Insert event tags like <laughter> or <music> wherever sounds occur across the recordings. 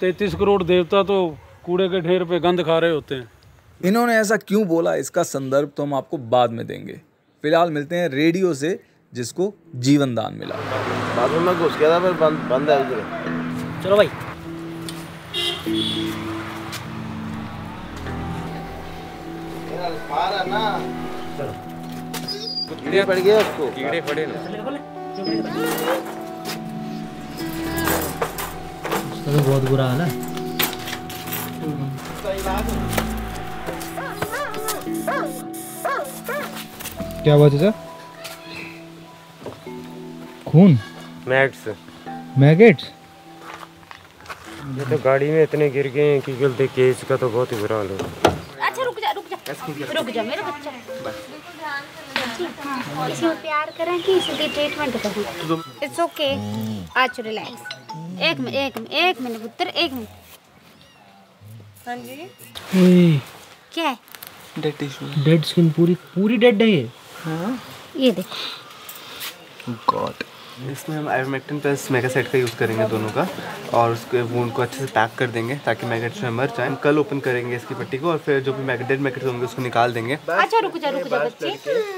तैतीस करोड़ देवता तो कूड़े के ढेर पे गंद खा रहे होते हैं। इन्होंने ऐसा क्यों बोला? इसका संदर्भ तो हम आपको बाद में देंगे। फ़िलहाल मिलते हैं रेडियो से जिसको जीवन दान मिला। बाथरूम में घुस गया था फिर बंद बंद है उधर। चलो भाई। कीड़े पड़ गए उसको। कीड़े पड़े ना। उसका भी बहुत बुरा हाल है। क्या हुआ चाचा? खून? मैट्स मैगेट्स? ये तो गाड़ी में इतने गिर गए हैं कि गलते केस का तो बहुत ही बुरा हाल है। अच्छा रुक जा रुक जा। रुक जा मेरा बच्चा हाँ, इसमें प्यार करें कि इसकी ट्रीटमेंट करें। इट्स ओके आज रिलैक्स एक मिनट एक मिनट एक मिनट पुत्र एक मिनट। हाँ जी। क्या है? डेड स्किन पूरी पूरी डेड है ये? ये देखो। गॉड इसमें हम आइवमेक्टिन प्लस मेगासेट का यूज़ करेंगे दोनों का और उसके वूंड को अच्छे से पैक कर देंगे ताकि मैगेट्स में मर जाए। हम कल ओपन करेंगे इसकी पट्टी को और फिर जो भी मैगेट डेड मैगेट्स होंगे उसको निकाल देंगे। अच्छा रुक जा रुक जा बच्चे।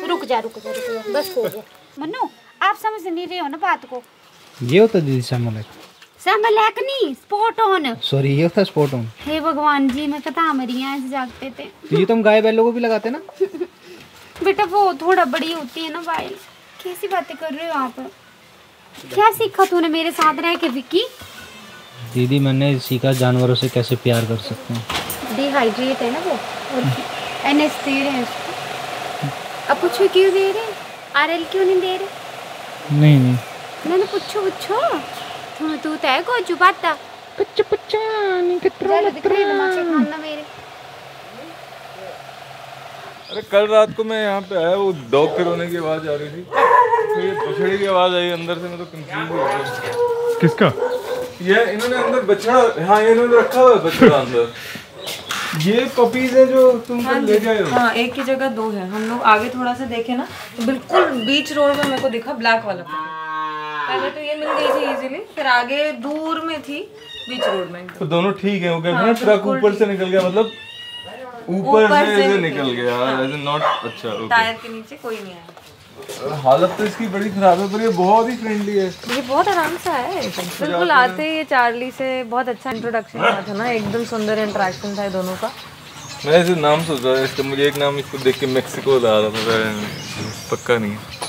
रुक जा रुक जा रुक जा बस हो गया। मन्नू आप समझ नहीं रहे हो ना बात को? ये होता है दीदी सैमोलेक स्पॉट ऑन सॉरी ये होता स्पॉट ऑन हे भगवान जी मैं कथा ऐसे जागते थे। तो ये तो हम गाय बैलों को भी लगाते ना? बेटा वो थोड़ा बड़ी होती है ना कैसी बातें कर रहे हो आप? क्या सीखा तूने मेरे साथ रह के विक्की? दीदी मैंने सीखा जानवरों से कैसे प्यार कर सकते हैं। डिहाइड्रेट है ना वो और एनएस दे रहे हैं उसको। अब पूछो क्यों दे रहे आर एल क्यों नहीं दे रहे? नहीं नहीं। मैंने पूछो पूछो। तू तू तय को चुपाता कच्चा पच्चा नहीं से खाना मेरे अरे कल रात को मैं यहाँ पे आया वो डॉग के रोने की आवाज़ आ रही थी फिर ये बछड़े की आवाज़ आई अंदर से मैं तो कंफ्यूज हो गया किसका ये इन्होंने अंदर बछड़ा हाँ ये इन्होंने रखा हुआ है बछड़ा अंदर ये पपीज है जो तुम कल ले गए हो हाँ एक की जगह दो है हम लोग आगे थोड़ा सा देखे ना तो बिल्कुल बीच रोड में मेरे को दिखा ब्लैक वाला puppy। पहले तो ये मिल गई थी इजीली फिर आगे दूर में थी बीच रोड में। तो दोनों ठीक है वो कहते हैं हाँ, ना ट्रक ऊपर से निकल गया मतलब ऊपर से से निकल गया। गया ऐसे नॉट अच्छा। टायर के नीचे कोई नहीं आया। हालत तो इसकी बड़ी खराब है पर ये बहुत ही फ्रेंडली है। ये बहुत आराम से है। बिल्कुल आते ही ये चार्ली से बहुत अच्छा इंट्रोडक्शन हुआ था ना। एकदम सुंदर इंटरेक्शन था दोनों का। मैं ऐसे नाम सोच रहा था इसका मुझे एक नाम इसको देख के मेक्सिको ला रहा था पक्का नहीं है।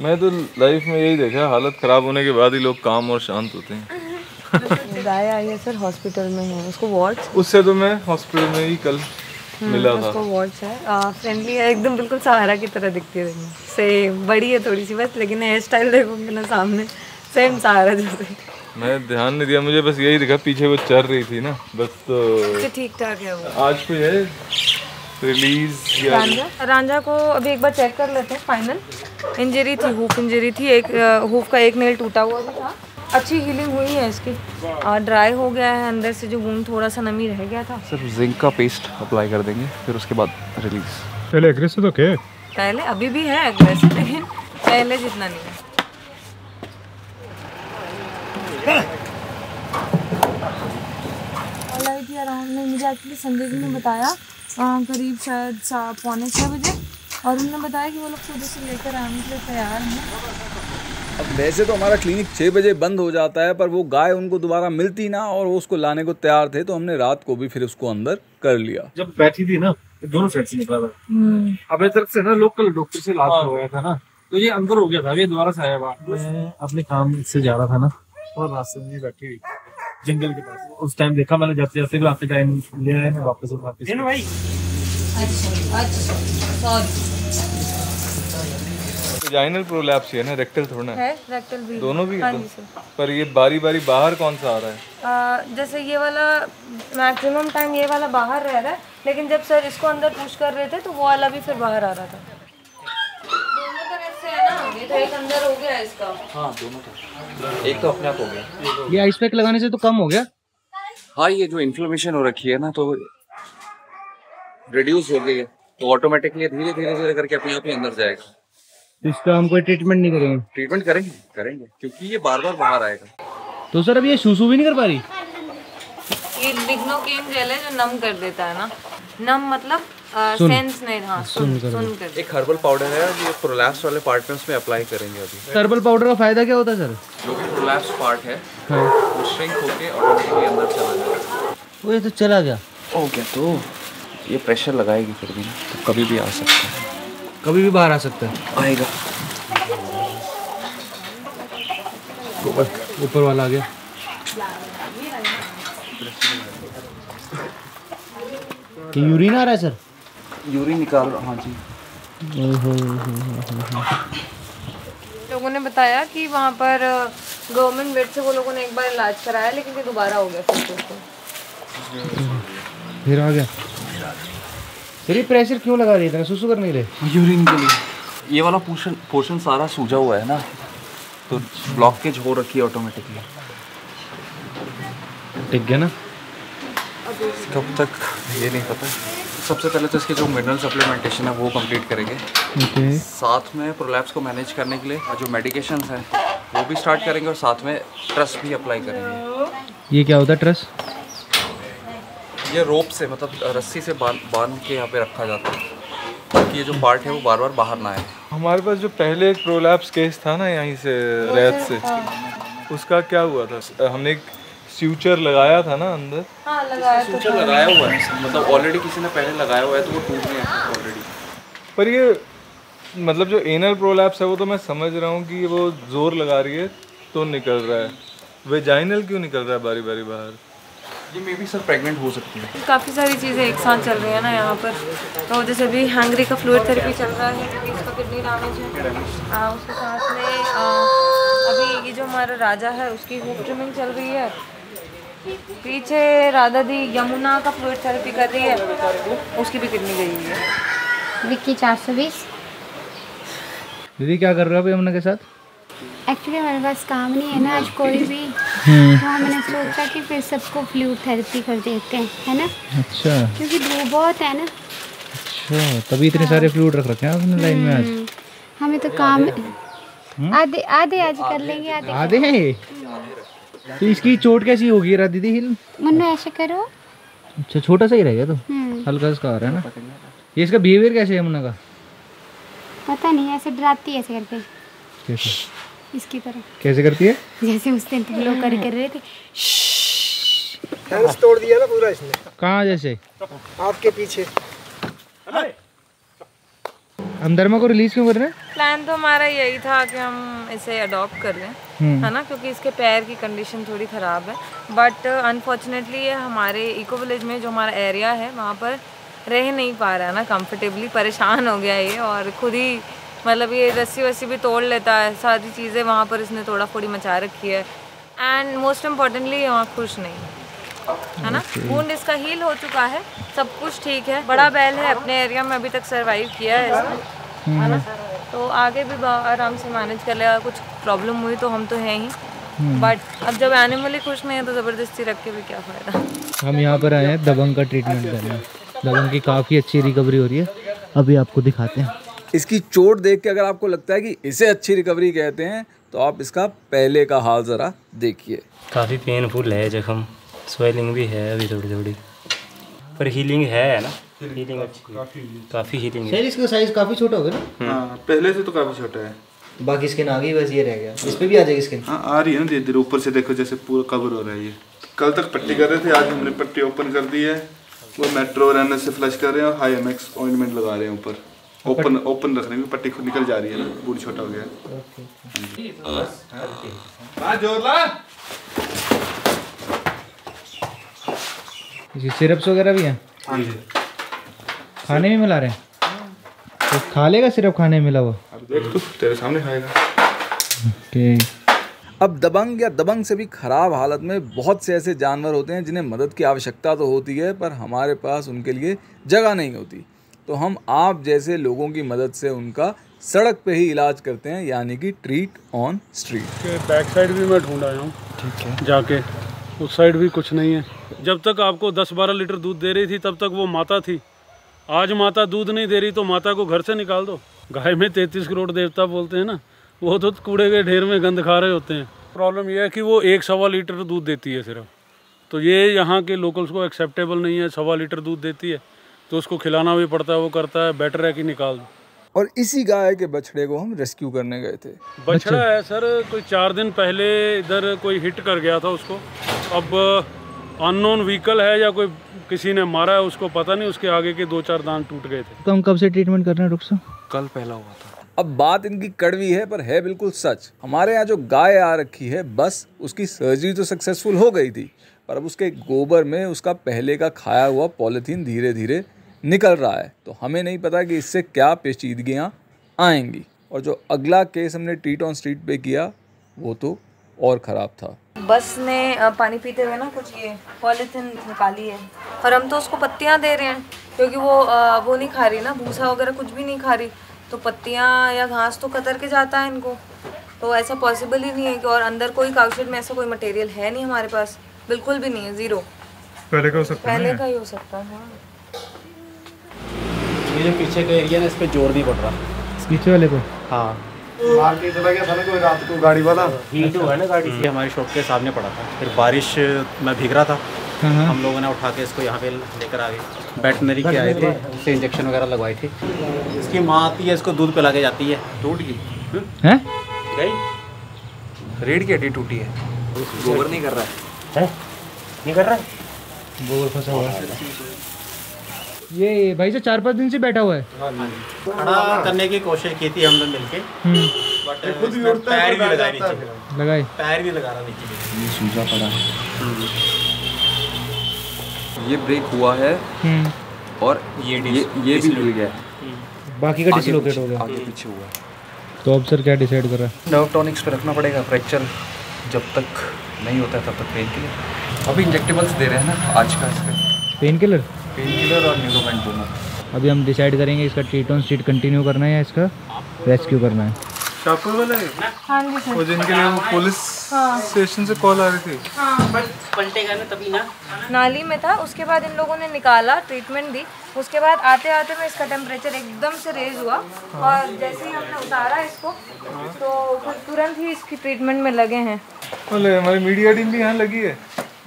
मैं तो लाइफ में यही देखा हालत खराब होने के बाद ही लोग काम और शांत होते हैं। गाय आई है सर हॉस्पिटल में है। उसको वार्ड्स उससे तो मैं हॉस्पिटल में ही कल मिला था। उसको वार्ड्स है। फ्रेंडली है एकदम बिल्कुल सहारा की तरह दिखती है सेम बड़ी है थोड़ी सी बस लेकिन हेयर स्टाइल देखोगे ना सामने। सेम सहारा जैसे। मैं ध्यान नहीं दिया मुझे बस यही दिखा पीछे वो चल रही थी ना बस तो तो ठीक ठाक है वो। आज कोई है? रिलीज़ रांझा रांझा को अभी एक बार चेक कर लेते हैं फाइनल इंजरी थी हुफ इंजरी थी एक हुफ का एक नेल टूटा हुआ भी था। अच्छी हीलिंग हुई है इसकी। और ड्राई हो गया है अंदर से जो वूंड थोड़ा सा नमी रह गया था। सिर्फ़ जिंक का पेस्ट अप्लाई कर देंगे फिर उसके बाद रिलीज़ पहले एग्रेसिव तो क्या पहले अभी भी है वैसे लेकिन पहले जितना नहीं है। अराउंड में मुझे एक्चुअली जी ने बताया करीब शायद सा पौने छः बजे। और उन्होंने बताया कि वो लोग सुबह से लेकर आने के लिए तैयार हैं। अब वैसे तो हमारा क्लिनिक छः बजे बंद हो जाता है पर वो गाय उनको दोबारा मिलती ना और वो उसको लाने को तैयार थे तो हमने रात को भी फिर उसको अंदर कर लिया। जब बैठी थी ना तो दोनों साइड से निकला था। अब तरफ़ से ना लोकल डॉक्टर से इलाज हो गया था ना तो ये अंदर हो गया था ये दोबारा से आया अपने काम से जा रहा था ना। और रास्ते में बैठी हुई। जंगल के पास। उस टाइम देखा मैंने जाते जाते भी आपके टाइम ले आए मैं वापस वापस। भाई। वजाइनल प्रोलैप्स है ना रेक्टल थोड़ा। है है रेक्टल भी। दोनों भी हाँ जी तो? सर पर ये बारी बारी बाहर कौन सा आ रहा है? आ, जैसे ये वाला मैक्सिमम टाइम ये वाला बाहर रह रहा है लेकिन जब सर इसको अंदर पुश कर रहे थे तो वो वाला भी फिर बाहर आ रहा था। से ये तो एक अंदर हो गया इसका। एक तो अपने आप हो गया। ये आइस पैक लगाने से तो कम हो गया? हाँ ये जो इन्फ्लेमेशन हो रखी है ना तो रिड्यूस हो गई है। तो ऑटोमेटिकली धीरे धीरे धीरे करके अपने आप ही अंदर जाएगा। इसका हम कोई ट्रीटमेंट नहीं करेंगे? ट्रीटमेंट करेंगे करेंगे क्योंकि ये बार बार बाहर आएगा। तो सर अब ये सूसू भी नहीं कर पा रही? ये लिग्नोकेन जेल है जो नम कर देता है ना। नम मतलब। सेंस नहीं हाँ सुन सुन कर सुन कर एक हर्बल पाउडर है जो प्रोलैप्स वाले पार्ट में उसमें अप्लाई करेंगे अभी। हर्बल पाउडर का फ़ायदा क्या होता है सर जो भी प्रोलैप्स पार्ट है हाँ। वो श्रिंक होके ऑटोमेटिकली अंदर चला जाएगा वो ये तो चला गया। हो गया तो ये प्रेशर लगाएगी फिर भी तो कभी भी आ सकता है। कभी भी बाहर आ सकता है। आएगा। ऊपर वाला आ गया। यूरिन आ रहा है सर यूरिन निकाल रहा हाँ जी। लोगों ने बताया कि वहाँ पर गवर्नमेंट बेड से वो लोगों ने एक बार इलाज कराया लेकिन फिर दोबारा हो गया फिर से फिर आ गया। ये प्रेशर क्यों लगा रही है? सुसु कर नहीं रहे? यूरिन के लिए ये वाला पोर्शन पोर्शन सारा सूजा हुआ है ना तो ब्लॉकेज हो रखी है ऑटोमेटिकली टिक गया ना? कब तक ये नहीं पता। सबसे पहले तो इसके जो मिनरल सप्लीमेंटेशन है वो कंप्लीट करेंगे। ओके। साथ में प्रोलैप्स को मैनेज करने के लिए जो मेडिकेशन हैं वो भी स्टार्ट करेंगे और साथ में ट्रस्ट भी अप्लाई करेंगे। ये क्या होता है ट्रस ये रोप से मतलब रस्सी से बाँध बाँध के यहाँ पे रखा जाता है। ताकि ये जो पार्ट है वो बार बार बाहर ना आए। हमारे पास जो पहले एक प्रोलैप्स केस था ना यहीं से रैत से उसका क्या हुआ था? हमने एक फ्यूचर लगाया था ना अंदर। हाँ लगाया तो फ्यूचर लगाया हुआ है। मतलब ऑलरेडी किसी ने पहले लगाया हुआ है तो वो टूट गया है ऑलरेडी पर ये मतलब जो एनल प्रोलैप्स है वो तो मैं समझ रहा हूँ कि वो ज़ोर लगा रही है तो निकल रहा है। वेजाइनल क्यों निकल रहा है बारी बारी बाहर? ये मे बी सर प्रेग्नेंट हो सकती है। काफ़ी सारी चीज़ें एक साथ चल रही है ना यहाँ पर। तो जैसे अभी हैंगरी का फ्लूइड थेरेपी चल रहा है क्योंकि उसका किडनी डैमेज है। आ, उसके साथ में आ, अभी ये जो हमारा राजा है उसकी हुप ट्रिमिंग चल रही है। पीछे राधा दी यमुना का फ्लूइड थेरेपी कर रही है। उसकी भी किडनी गई है। विक्की चार सौ बीस। दीदी क्या कर रहे हो अभी यमुना के साथ? एक्चुअली हमारे पास काम नहीं है ना आज कोई भी। तो हमने सोचा कि फिर सबको फ्लूड थेरेपी कर देते हैं है ना? अच्छा। क्योंकि धूप बहुत है ना। अच्छा तभी इतने सारे फ्लूड रख रखे हैं आपने लाइन में आज। हम्म, हमें तो काम आधे आधे आज कर लेंगे आधे। आधे तो इसकी चोट कैसी होगी रा दीदी हिल? मुन्नू ऐसे करो। अच्छा छोटा सा ही रहेगा तो? हम्म, हल्का सा आ रहा है ना? ये इसका बिहेवियर कैसे है यमुना का? पता नहीं ऐसे डराती है ऐसे करके। कैसे? इसकी तरह। कैसे करती है? जैसे उस दिन तुम लोग कर कर रहे थे। तोड़ दिया ना पूरा इसने। कहाँ जैसे? आपके पीछे। अंदरमा को रिलीज़ क्यों कर रहे हैं? प्लान तो हमारा यही था कि हम इसे अडॉप्ट कर लें। है ना क्योंकि इसके पैर की कंडीशन थोड़ी ख़राब है। बट अनफॉर्चुनेटली ये हमारे इको विलेज में जो हमारा एरिया है वहाँ पर रह नहीं पा रहा है ना कंफर्टेबली परेशान हो गया ये और खुद ही मतलब ये रस्सी वस्सी भी तोड़ लेता है। सारी चीज़ें वहाँ पर इसने तोड़ा फोड़ी मचा रखी है। एंड मोस्ट इम्पॉर्टेंटली ये वहाँ खुश नहीं है। है ना? वुंड इसका हील हो चुका है। सब कुछ ठीक है। बड़ा बैल है अपने एरिया में अभी तक सरवाइव किया है इसने। है ना? तो आगे भी आराम से मैनेज कर लेगा कुछ प्रॉब्लम हुई तो हम तो हैं ही। बट अब जब एनिमल ही खुश नहीं है तो ज़बरदस्ती रख के भी क्या फ़ायदा? हम यहाँ पर आए हैं दबंग का ट्रीटमेंट करने। दबंग की काफ़ी अच्छी रिकवरी हो रही है। अभी आपको दिखाते हैं। इसकी चोट देख के अगर आपको लगता है कि इसे अच्छी रिकवरी कहते हैं तो आप इसका पहले का हाल ज़रा देखिए। काफ़ी पेनफुल है जख्म। स्वेलिंग भी है अभी थोड़ी थोड़ी पर हीलिंग है ना? हीलिंग अच्छी काफ़ी हीलिंग है। इसका साइज़ काफ़ी छोटा हो गया ना? हाँ पहले से तो काफ़ी छोटा है। बाकी स्किन आ गई बस ये रह गया। इस पे भी आ जाएगी स्किन हाँ आ रही है ना धीरे धीरे ऊपर से देखो जैसे पूरा कवर हो रहा है ये। कल तक पट्टी कर रहे थे आज हमने पट्टी ओपन कर दी है। वो मेट्रो और से फ्लश कर रहे हैं और हाई एम एक्स ऑइंटमेंट लगा रहे हैं ऊपर। ओपन ओपन रख रहे हैं पट्टी खुद निकल जा रही है ना पूरी छोटा हो गया। हाँ ज़ोर ला इसकी सिरप्स वगैरह भी हैं? हाँ जी। खाने में मिला रहे हैं? तो खा लेगा सिरप खाने में मिला हुआ? देख तू तेरे सामने खाएगा। ओके। अब दबंग या दबंग से भी खराब हालत में बहुत से ऐसे जानवर होते हैं जिन्हें मदद की आवश्यकता तो होती है पर हमारे पास उनके लिए जगह नहीं होती। तो हम आप जैसे लोगों की मदद से उनका सड़क पे ही इलाज करते हैं यानी कि treat on street back side भी मैं ढूंढ आया हूँ। ठीक है। जाके उस साइड भी कुछ नहीं है। जब तक आपको 10-12 लीटर दूध दे रही थी तब तक वो माता थी। आज माता दूध नहीं दे रही तो माता को घर से निकाल दो। गाय में तैंतीस करोड़ देवता बोलते हैं ना वो तो कूड़े के ढेर में गंद खा रहे होते हैं। प्रॉब्लम ये है कि वो एक सवा लीटर दूध देती है सिर्फ़। तो ये यहाँ के लोकल्स को एक्सेप्टेबल नहीं है सवा लीटर दूध देती है। तो उसको खिलाना भी पड़ता है वो करता है बेटर है कि निकाल दो। और इसी गाय के बछड़े को हम रेस्क्यू करने गए थे। बछड़ा है सर कोई चार दिन पहले इधर कोई हिट कर गया था उसको। अब अननोन व्हीकल है या कोई किसी ने मारा है उसको पता नहीं उसके आगे के दो चार दांत टूट गए थे। तो हम कब से ट्रीटमेंट कर रहे हैं डॉक्टर साहब कल पहला हुआ था। अब बात इनकी कड़वी है पर है बिल्कुल सच। हमारे यहाँ जो गाय आ रखी है बस उसकी सर्जरी तो सक्सेसफुल हो गई थी पर अब उसके गोबर में उसका पहले का खाया हुआ पॉलीथीन धीरे धीरे निकल रहा है। तो हमें नहीं पता कि इससे क्या पेचीदगियाँ आएँगी। और जो अगला केस हमने ट्रीट ऑन स्ट्रीट पे किया वो तो और ख़राब था। बस ने पानी पीते हुए ना कुछ ये पॉलीथीन निकाली है। और हम तो उसको पत्तियाँ दे रहे हैं क्योंकि वो वो नहीं खा रही ना भूसा वगैरह कुछ भी नहीं खा रही। तो पत्तियाँ या घास तो कतर के जाता है इनको। तो ऐसा पॉसिबल ही नहीं है कि और अंदर कोई काउशेड में ऐसा कोई मटेरियल है नहीं हमारे पास। बिल्कुल भी नहीं है ज़ीरो पहले का हो सकता पहले का ही हो सकता है हाँ। ये जो पीछे का एरिया ना इस पे ज़ोर नहीं पड़ रहा। पीछे वाले को हाँ। मार के चला गया था ना कोई रात को गाड़ी वाला। हीट हुआ ना गाड़ी से। हमारी शॉप के सामने पड़ा था। फिर बारिश में भीग रहा था। हाँ, हाँ। हम लोगों ने उठा के इसको यहाँ पे लेकर आ गए। वेटनरी के आए थे इससे इंजेक्शन वगैरह लगवाई थी। इसकी माँ आती है इसको दूध पिला के जाती है। टूट गई। हैं? गई। रीढ़ की हड्डी टूटी है। गोबर नहीं कर रहा है। है? नहीं कर रहा है? गोबर फंसा हुआ है। ये भाई साहब चार पाँच दिन से बैठा हुआ है। खड़ा करने की कोशिश की थी हमने मिलके। हम्म, बट खुद भी उठता पैर भी लगा नीचे। लगाए। पैर भी लगा रहा नीचे। ये सूजा पड़ा है। ये ब्रेक हुआ है हम्म, और ये ये, ये भी मिल गया बाकी का डिसलोकेट हो गया। आगे पीछे हुआ तो अब सर क्या डिसाइड कर रहा है? नर्व टॉनिक्स पे रखना पड़ेगा फ्रैक्चर जब तक नहीं होता है तब तक पेन किलर अभी इंजेक्टेबल्स दे रहे हैं ना आज का इसका। पेन किलर पेन किलर और न्यूरोपेंट दोनों अभी हम डिसाइड करेंगे इसका ट्रीट ऑन स्ट्रीट कंटिन्यू करना है या इसका रेस्क्यू करना है? शाहपुर वाला है? हाँ जी सर वो जिनके लिए वो पुलिस हाँ। स्टेशन से कॉल आ रही थी। हाँ. पलटेगा ना तभी ना। नाली में था उसके बाद इन लोगों ने निकाला ट्रीटमेंट दी। उसके बाद आते आते में इसका टेम्परेचर एकदम से रेज हुआ और जैसे ही हमने उतारा इसको तो फिर तुरंत ही इसकी ट्रीटमेंट में लगे हैं। बोले हमारी मीडिया टीम भी यहाँ लगी है।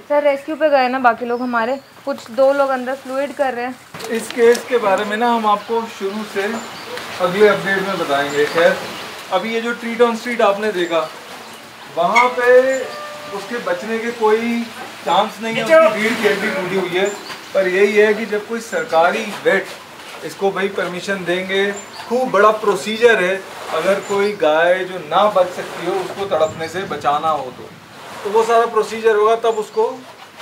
सर रेस्क्यू पे गए ना बाकी लोग हमारे। कुछ दो लोग अंदर फ्लूड कर रहे हैं। इस केस के बारे में ना हम आपको शुरू से अगले अपडेट में बताएँगे। खैर, अभी ये जो ट्रीट ऑन स्ट्रीट आपने देखा, वहाँ पे उसके बचने के कोई चांस नहीं है। उसकी रीढ़ की हड्डी टूटी हुई है? पर यही है कि जब कोई सरकारी वेट इसको भाई परमिशन देंगे, खूब बड़ा प्रोसीजर है। अगर कोई गाय जो ना बच सकती हो, उसको तड़पने से बचाना हो तो। तो वो सारा प्रोसीजर होगा, तब उसको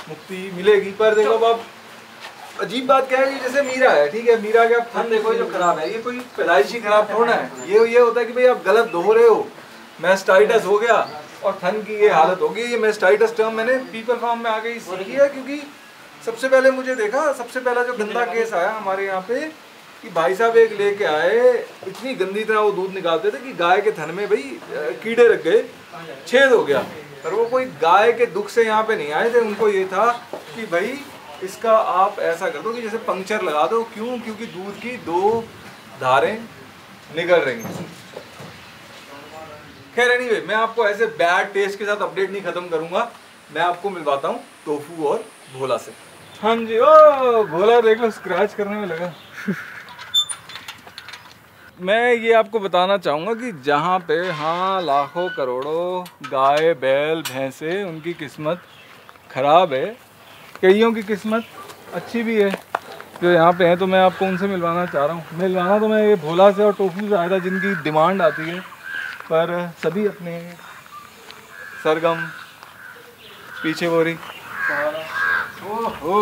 मुक्ति मिलेगी। पर देखो अब अजीब बात क्या है जैसे मीरा है ठीक है? मीरा के आप थन देखो जो खराब है ये कोई पैदाइशी खराब थोड़ा है। ये ये होता है कि भाई आप गलत धो रहे हो मैस्टाइटस हो गया और थन की ये हालत होगी ये मैस्टाइटस टर्म मैंने पीपल फार्म में आके ही सीखी है क्योंकि सबसे पहले मुझे देखा सबसे पहला जो गंदा केस आया हमारे यहाँ पे कि भाई साहब एक लेके आए इतनी गंदी तरह वो दूध निकालते थे कि गाय के थन में भाई कीड़े रख गए छेद हो गया। पर वो कोई गाय के दुख से यहाँ पे नहीं आए थे। उनको ये था कि भाई, इसका आप ऐसा कर दो कि जैसे पंक्चर लगा दो। क्यों? क्योंकि दूध की दो धारें निकल रही हैं। खैर एनीवे मैं आपको ऐसे बैड टेस्ट के साथ अपडेट नहीं खत्म करूँगा। मैं आपको मिलवाता हूँ टोफू और भोला से। हाँ जी, ओ, भोला देख लो स्क्रैच करने में लगा। मैं ये आपको बताना चाहूँगा कि जहाँ पे हाँ लाखों करोड़ों गाय बैल भैंसे उनकी किस्मत खराब है कईयों की किस्मत अच्छी भी है जो यहाँ पे हैं तो मैं आपको उनसे मिलवाना चाह रहा हूँ। मिलवाना तो मैं ये भोला से और टोफू से आया था जिनकी डिमांड आती है पर सभी अपने सरगम पीछे बोरी। ओहो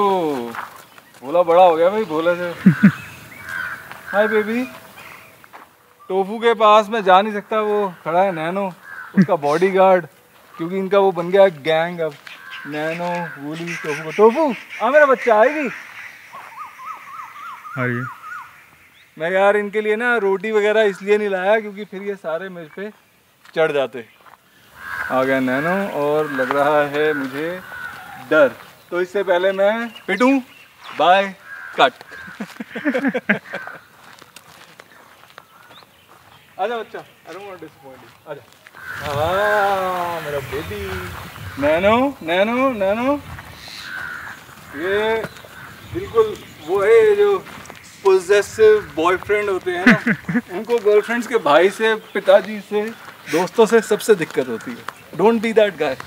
भोला बड़ा हो गया भाई भोला से। <laughs> हाय बेबी टोफू के पास मैं जा नहीं सकता वो खड़ा है नैनो उसका बॉडी गार्ड क्योंकि इनका वो बन गया गैंग अब। नैनो वूली टोफू को टोफू आ मेरा बच्चा आएगी आइए मैं यार इनके लिए ना रोटी वगैरह इसलिए नहीं लाया क्योंकि फिर ये सारे मेरे पे चढ़ जाते। आ गया नैनो और लग रहा है मुझे डर। तो इससे पहले मैं पिटूं। बाय। कट। <laughs> आजा बच्चा I don't want disappoint you आजा हाँ मेरा बेबी नैनो नैनो नैनो ये बिल्कुल वो है जो पोजेसिव बॉयफ्रेंड होते हैं ना <laughs> उनको गर्लफ्रेंड्स के भाई से पिताजी से दोस्तों से सबसे दिक्कत होती है। Don't be that guy